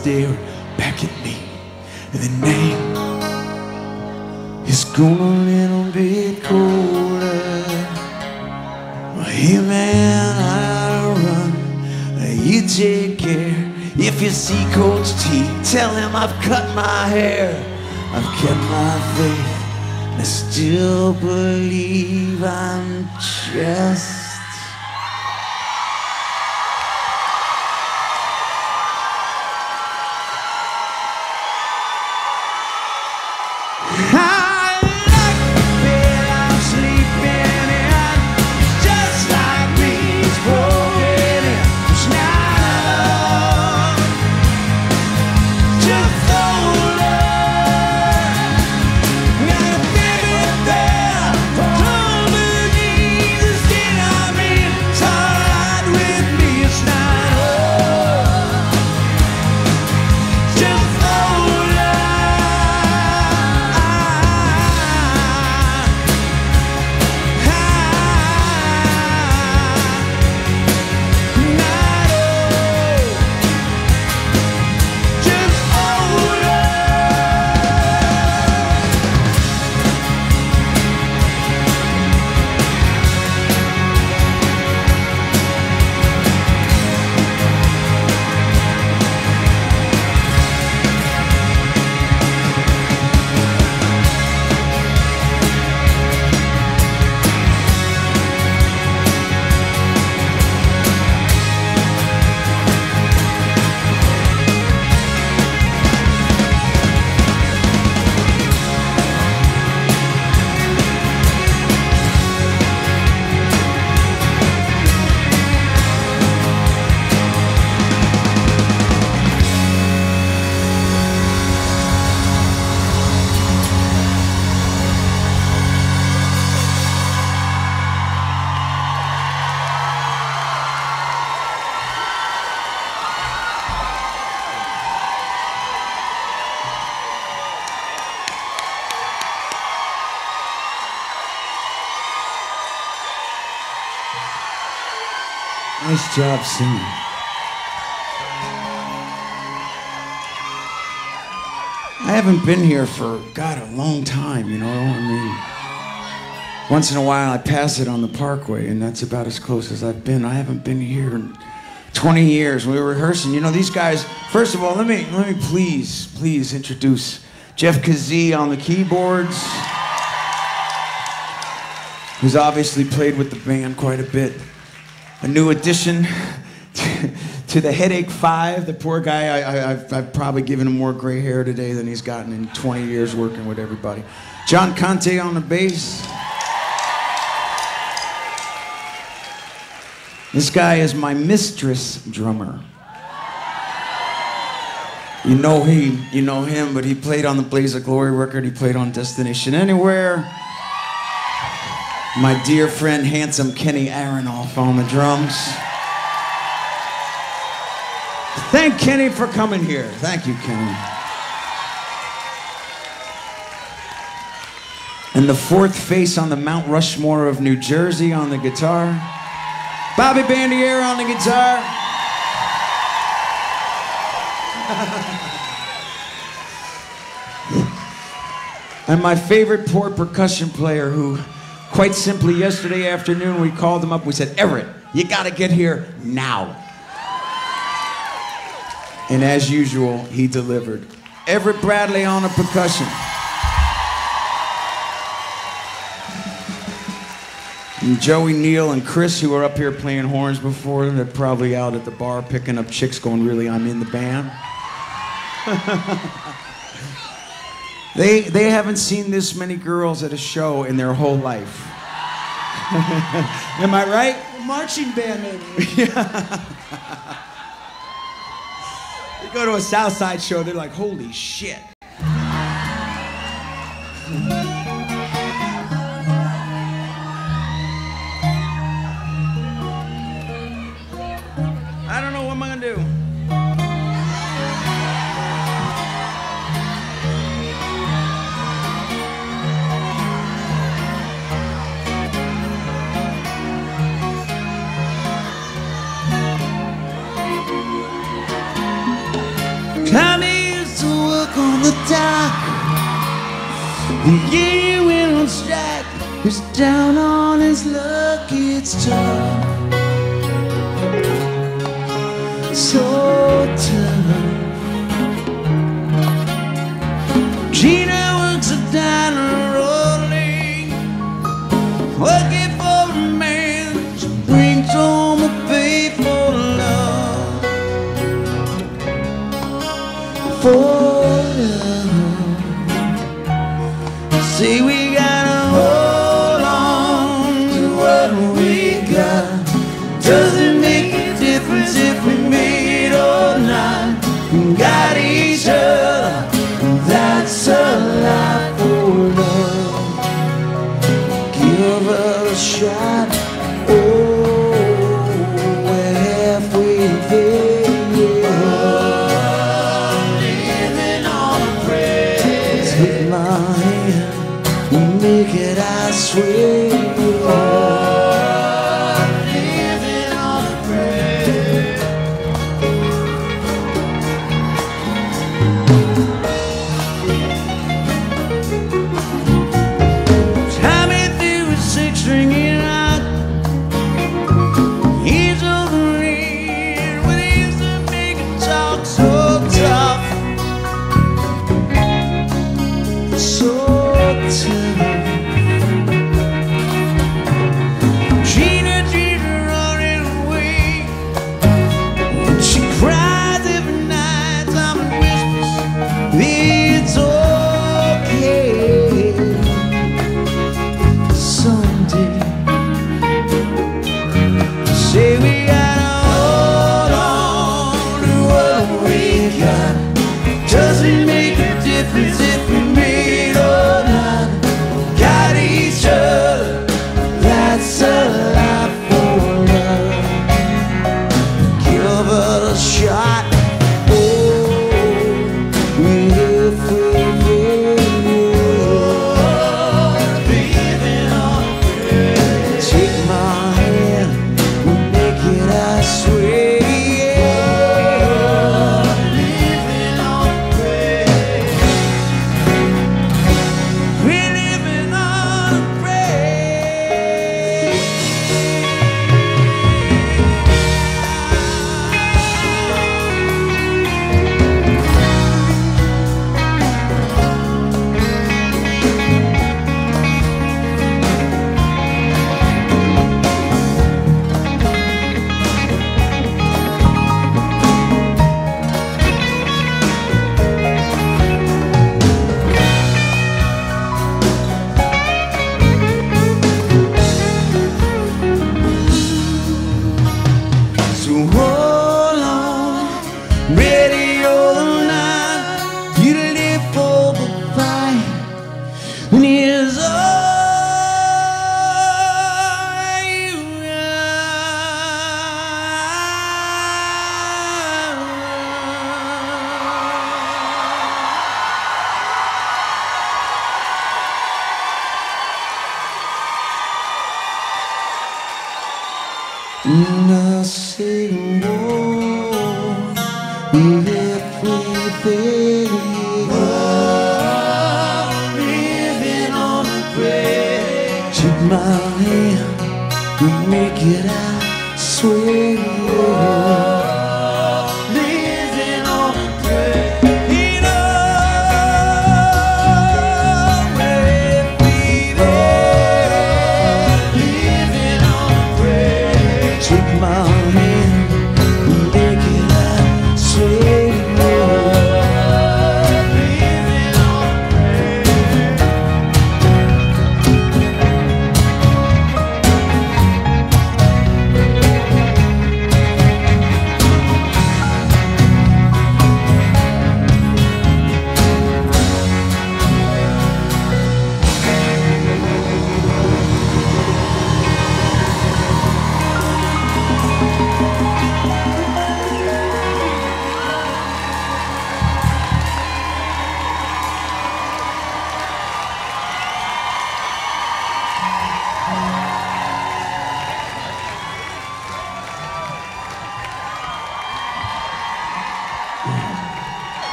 Staring back at me. And the name is going a little bit colder. Hey man, I run. You take care. If you see Coach T, tell him I've cut my hair. I've kept my faith. I still believe I'm just. Singing. I haven't been here for, God, a long time, you know? I mean, once in a while I pass it on the parkway, and that's about as close as I've been. I haven't been here in 20 years. We were rehearsing. You know, these guys, first of all, let me, let me please, please introduce Jeff Kazee on the keyboards, who's obviously played with the band quite a bit a new addition to, the Headache Five. The poor guy, I, I've probably given him more gray hair today than he's gotten in 20 years working with everybody. John Conte on the bass. This guy is my mistress drummer. You know he, you know him, but he played on the Blaze of Glory record. He played on Destination Anywhere my dear friend, handsome Kenny Aronoff on the drums. Thank Kenny for coming here. Thank you, Kenny. And the fourth face on the Mount Rushmore of New Jersey on the guitar. Bobby Bandiera on the guitar. and my favorite poor percussion player who Quite simply, yesterday afternoon, we called him up. We said, Everett, you got to get here now. And as usual, he delivered. Everett Bradley on the percussion. And Joey Neal and Chris, who were up here playing horns before, they're probably out at the bar picking up chicks going, Really, I'm in the band? They, they haven't seen this many girls at a show in their whole life. Am I right? Marching band, maybe. yeah. You go to a South Side show, they're like, holy shit.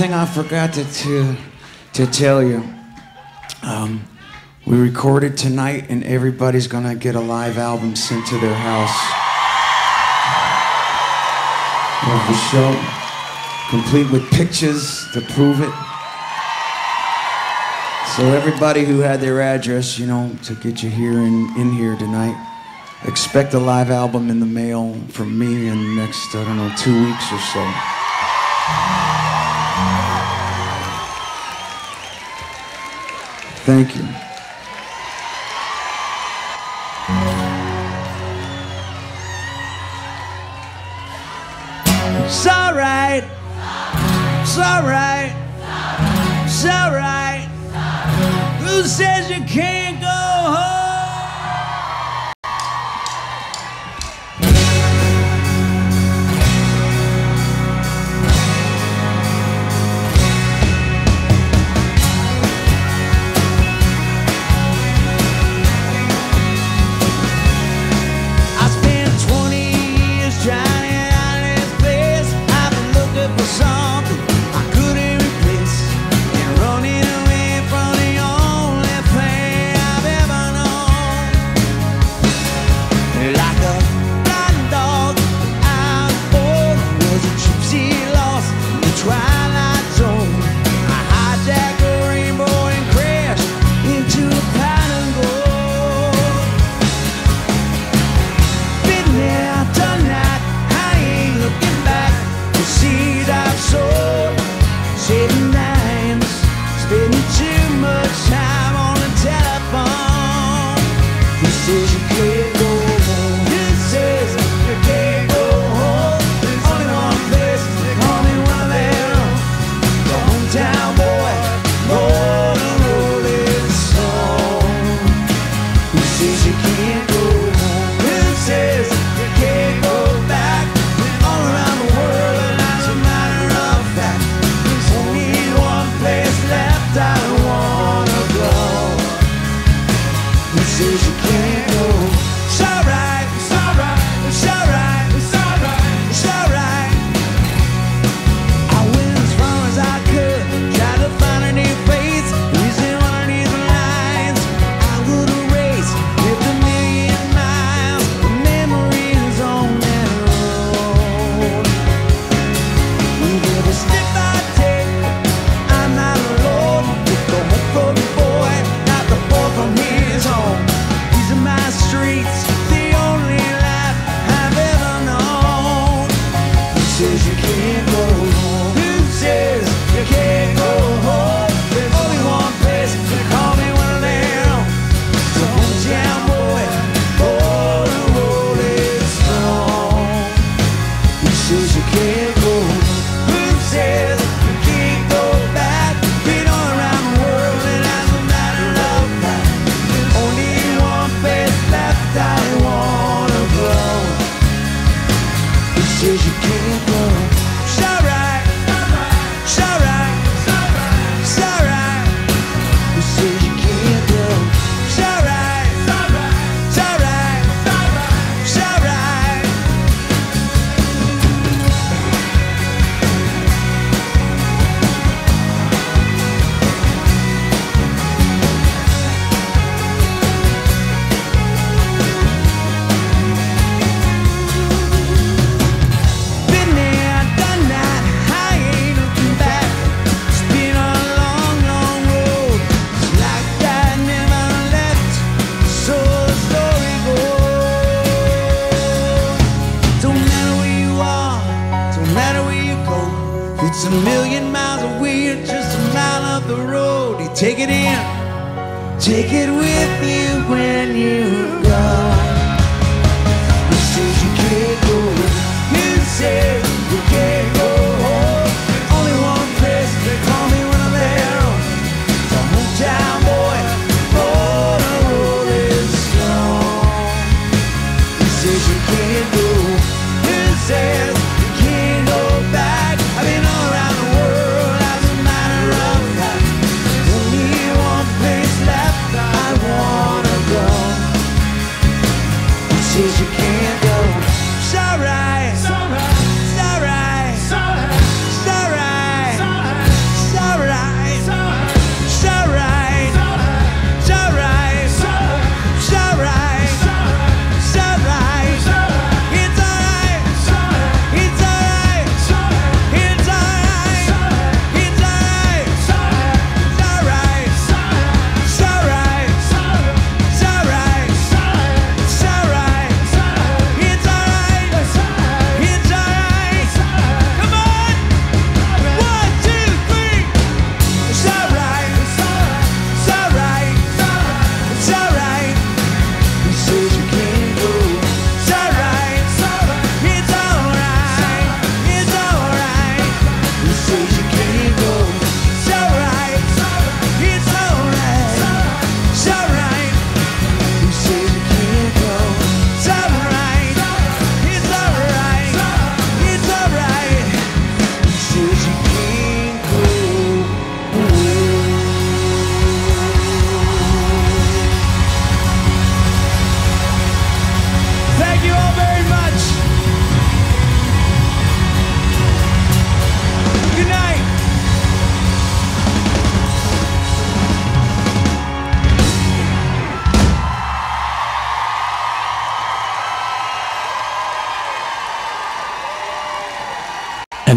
thing I forgot to, to, to tell you. Um, we recorded tonight, and everybody's going to get a live album sent to their house. Of the show, complete with pictures to prove it. So everybody who had their address, you know, to get you here and in here tonight, expect a live album in the mail from me in the next, I don't know, two weeks or so. Thank you.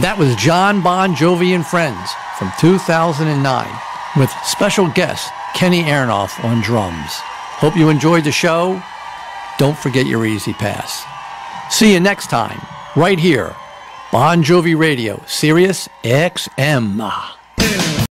That was Jon Bon Jovi and Friends from 2009 with special guest Kenny Aronoff on drums. Hope you enjoyed the show. Don't forget your E-ZPass. See you next time, right here, Bon Jovi Radio, Sirius XM.